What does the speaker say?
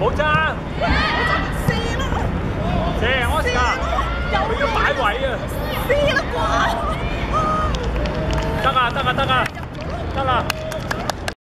冇揸，射我射，又要摆位啊！死啦啩，得啊得啊得啊。